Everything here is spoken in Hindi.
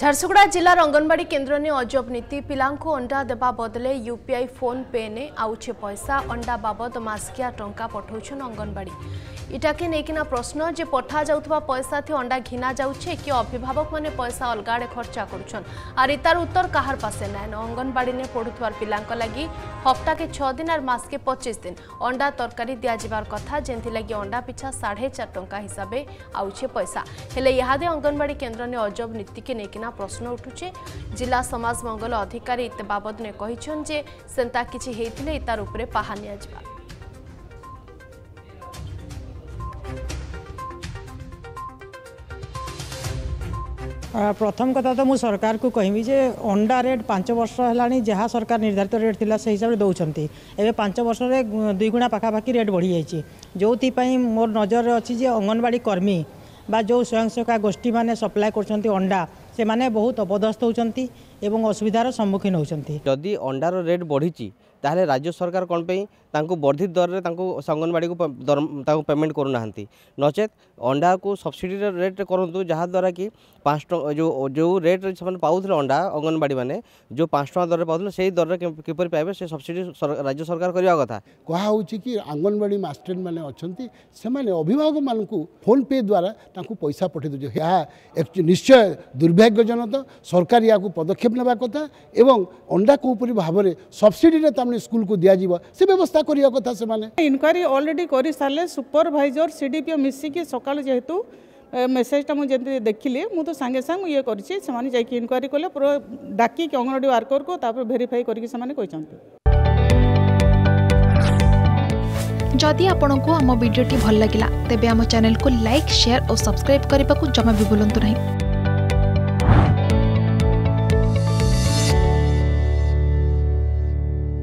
ઝારસુગુડા જિલ્લા અંગણવાડી કેન્દ્રની અજબ નીતિ પિલાંકુ અંડા દેવા બદલે યુપીઆઈ ફોન પેને આઉછે પૈસા અંડા બાબદ માસિકિયા ટંકા પઠાઉન અંગણવાડી ઇટાકે નેકિના પ્રશ્ન જે પઠા જાઉથવા પૈસાથી અંડા ઘિના જાઉછે કે અભિભાવક મને પૈસા અલગાડે ખર્ચા કરુછન આ રીતાર ઉત્તર કાહાર પાસે નાયન અંગણવાડીને પઢુથવાર પિલાંક લાગી હપ્તાકે છ દિન આર માસકે પଚିଶ દિન અંડા તરકાରୀ ଦିଆଯିବାର କଥା ଯେନ୍ଥିଲାଗି ଅଣ୍ଡା ପିଛା ସାଢ଼େ ଚାରି ଟଙ୍କା ହିସାବରେ ଆଉଛେ ପଇସା ହେଲେ ଇହାଦେ ଅଙ୍ଗନବାଡ଼ି କେନ୍ଦ୍ରରେ ଅଜବ ନୀତିକି ନେଇକିନା ବିନା ପ୍ରଶ୍ନ ଉଠୁଛେ ଜିଲ୍ଲା ସମାଜ ମଙ୍ଗଳ ଅଧିକାରୀ ବାବଦ ନେ କହିଛନ୍ତି ଯେ ସେନ୍ତା କିଛି ହେଇଥିଲେ ତାର ଉପରେ ପାହା ନିଆଯିବା ପ୍ରଥମ କଥା ତ ମୁଁ ସରକାରକୁ କହିବି ଯେ ଅଣ୍ଡା ରେଟ୍ ପାଞ୍ଚ ବର୍ଷ ହେଲାଣି ଯାହା ସରକାର ନିର୍ଦ୍ଧାରିତ ରେଟ୍ ଥିଲା ସେହି ହିସାବରେ ଦେଉଛନ୍ତି ଏବେ ପାଞ୍ଚ ବର୍ଷରେ ଦୁଇଗୁଣା ପାଖାପାଖି ରେଟ୍ ବଢ଼ିଯାଇଛି ଯେଉଁଥିପାଇଁ ମୋର ନଜରରେ ଅଛି ଯେ ଅଙ୍ଗନବାଡ଼ି କର୍ମୀ ବା ଯେଉଁ ସ୍ୱୟଂ ସହାୟକ ଗୋଷ୍ଠୀମାନେ ସପ୍ଲାଏ କରୁଛନ୍ତି ଅଣ୍ଡା ସେମାନେ ବହୁତ ଅପଦସ୍ତ ହେଉଛନ୍ତି ଏବଂ ଅସୁବିଧାର ସମ୍ମୁଖୀନ ହେଉଛନ୍ତି ଯଦି ଅଣ୍ଡାର ରେଟ୍ ବଢ଼ିଛି তাহলে রাজ্য সরকার কোন পে তাঙ্কু বর্ধিত দরে তাঙ্কু অঙ্গনবাড়ি কো ধর্ম তাঙ্কু পেমেন্ট করু না হানতি নচেত আন্ডা কো সাবসিডিটি রেট করন্তু জহা দ্বারা কি পাঁচটা যে ও যে রেট পান পাউতলে আন্ডা অঙ্গনবাড়ি মানে যে পাঁচটা দরে পাউতলে সেই দরে কিপরি পাইবে সেই সাবসিডি রাজ্য সরকার করিয়া কথা কহাউচি কি অঙ্গনবাড়ি মাস্টার মানে আছেনতি সে মানে বিভাগ মানুক ফোন পে দ্বারা তাঙ্কু পয়সা পঠাই দে হে নিশ্চয় দুর্ভাগ্য জনতা সরকারি আকু পদক্ষেপ নেবা কথা এবং আন্ডা কো উপরি ভাবে সাবসিডিটি রেট गोटे स्कूल को दि से व्यवस्था करने कथा से इनक्वारी अलरेडी कर ऑलरेडी करि सारले सुपरवाइजर सीडीपीओ मिसिकी सका जेहेतु मेसेजटा मुझे जमी देखिली मुझे तो सांगे सांग ये करछि कले पूरा डाकी अंगनवाड़ी वर्कर को भेरीफाई करके जदि आपण को आम भिडी भल लगा तेब आम चेल्क लाइक सेयार और सब्सक्राइब करने को जमा भी बुलां नहीं